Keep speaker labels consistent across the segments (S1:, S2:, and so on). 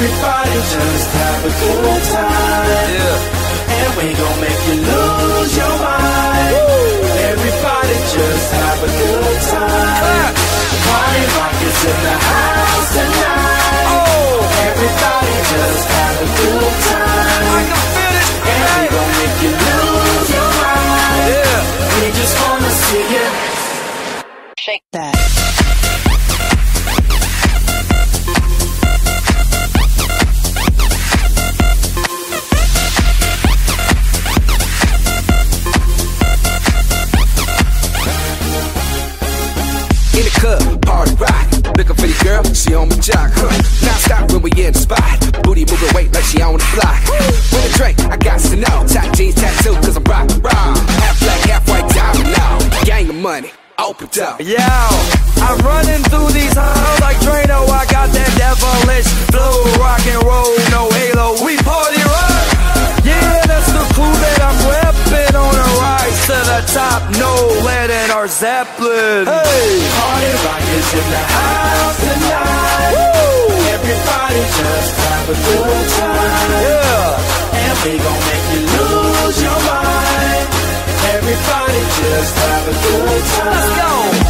S1: Everybody just have a good time.
S2: Yeah.
S1: And we gon' make you lose your mind. Everybody just have a good time. Party rock is in the house tonight.
S2: Oh,
S1: Everybody just have a good time.
S2: I can feel it.
S1: And we gon' make you lose your mind.
S2: Yeah.
S1: We just wanna see you.
S3: Shake that.
S2: She on my jock. Huh. Now stop when we in the spot. Booty moving weight like she on the block. With a drink, I got to know. Tight jeans tattoo, cause I'm rock, rock. Half black, half white diamond now. Gang of money, open up.
S4: Yo, I'm running through these halls like Drano. I got that devilish to the top. No lead in our Zeppelin. Hey,
S1: Party rock is in the house tonight. Everybody just have a good time.
S4: yeah.
S1: And we gon' make you lose your mind. Everybody just have a good time.
S4: Let's go.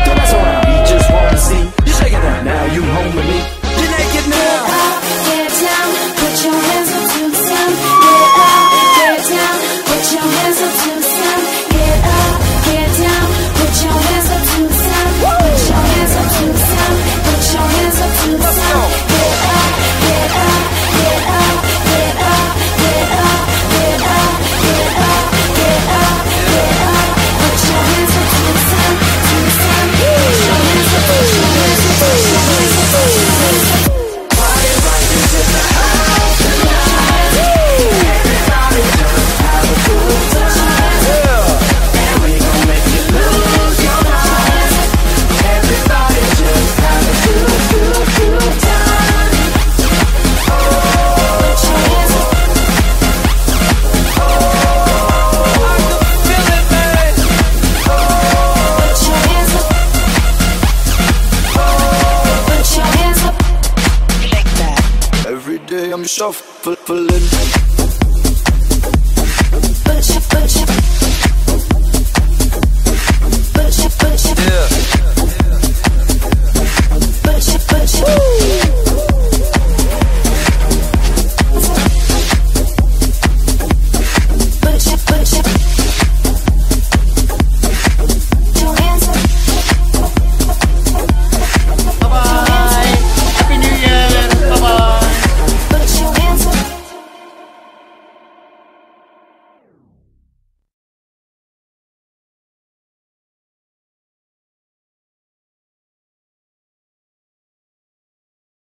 S4: shuffling.
S5: Yeah.